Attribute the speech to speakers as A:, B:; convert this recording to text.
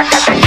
A: I got that